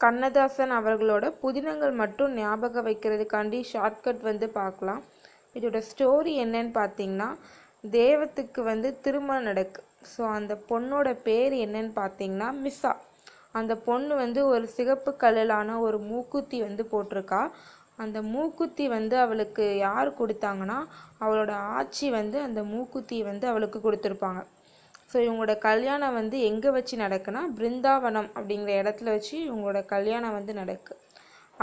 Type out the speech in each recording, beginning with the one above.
கண்ணதாசன் அவர்களோட புதினங்கள் மட்டும் ஞாபகம் வைக்கிறதுக்காண்டி ஷார்ட்கட் வந்து பார்க்கலாம். இதோட ஸ்டோரி என்னன்னு பார்த்தீங்கன்னா தேவத்துக்கு வந்து திருமணம் நடக்கு. ஸோ அந்த பொண்ணோட பேர் என்னன்னு பார்த்தீங்கன்னா மிஸ்ஸா அந்த பொண்ணு வந்து ஒரு சிகப்பு கல்லலான ஒரு மூக்குத்தி வந்து போட்டிருக்கா. அந்த மூக்குத்தி வந்து அவளுக்கு யார் கொடுத்தாங்கன்னா அவளோட ஆட்சி வந்து அந்த மூக்குத்தி வந்து அவளுக்கு கொடுத்துருப்பாங்க. ஸோ இவங்களோட கல்யாணம் வந்து எங்கே வச்சு நடக்குன்னா பிருந்தாவனம் அப்படிங்கிற இடத்துல வச்சு இவங்களோட கல்யாணம் வந்து நடக்கு.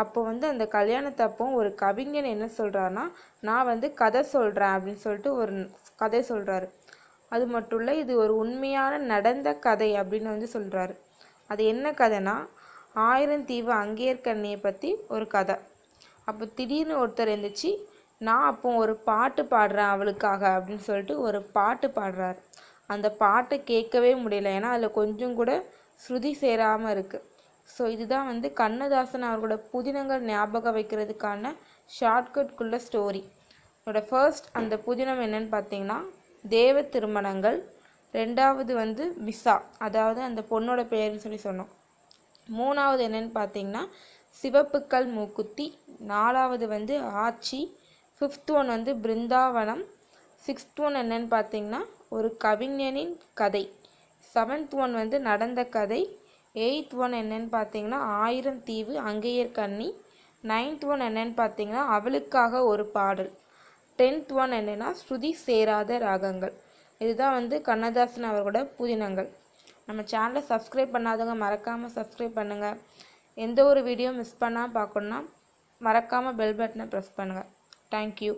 அப்போ வந்து அந்த கல்யாணத்தப்போ ஒரு கவிஞன் என்ன சொல்கிறாருன்னா நான் வந்து கதை சொல்கிறேன் அப்படின்னு சொல்லிட்டு ஒரு கதை சொல்கிறாரு அது மட்டும் இல்லை இது ஒரு உண்மையான நடந்த கதை அப்படின்னு வந்து சொல்கிறாரு அது என்ன கதைனா ஆயிரம் தீவு அங்கேற்கண்ணியை பற்றி ஒரு கதை. அப்போ திடீர்னு ஒருத்தர் இருந்துச்சு நான் அப்போ ஒரு பாட்டு பாடுறேன் அவளுக்காக அப்படின்னு சொல்லிட்டு ஒரு பாட்டு பாடுறாரு. அந்த பாட்டை கேட்கவே முடியல. ஏன்னா அதில் கொஞ்சம் கூட ஸ்ருதி சேராமல் இருக்குது ஸோ இதுதான் வந்து கண்ணதாசன் அவர்களோட புதினங்கள் ஞாபகம் வைக்கிறதுக்கான ஷார்ட்கட்குள்ள ஸ்டோரி என்னோட ஃபர்ஸ்ட் அந்த புதினம் என்னன்னு பார்த்தீங்கன்னா தேவ திருமணங்கள். ரெண்டாவது வந்து மிஸ்ஸா அதாவது அந்த பொண்ணோட பெயர்னு சொல்லி சொன்னோம். மூணாவது என்னன்னு பார்த்தீங்கன்னா சிவப்புக்கல் மூக்குத்தி. நாலாவது வந்து ஆச்சி. ஃபிஃப்த் ஒன் வந்து பிருந்தாவனம். சிக்ஸ்த் ஒன் என்னன்னு பார்த்தீங்கன்னா ஒரு கவிஞனின் கதை. செவன்த் ஒன் வந்து நடந்த கதை. எயித் ஒன் என்னன்னு பார்த்தீங்கன்னா ஆயிரம் தீவு அங்கேயர் கண்ணி. நைன்த் ஒன் என்னன்னு பார்த்தீங்கன்னா அவளுக்காக ஒரு பாடல். டென்த் ஒன் என்னன்னா ஸ்ருதி சேராத ராகங்கள். இதுதான் வந்து கண்ணதாசன் அவர்களோட புதினங்கள். நம்ம சேனலை சப்ஸ்கிரைப் பண்ணாதவங்க மறக்காமல் சப்ஸ்கிரைப் பண்ணுங்கள் எந்த ஒரு வீடியோ மிஸ் பண்ணால் பார்க்கணுன்னா மறக்காமல் பெல் பட்டனை ப்ரெஸ் பண்ணுங்கள் தேங்க்யூ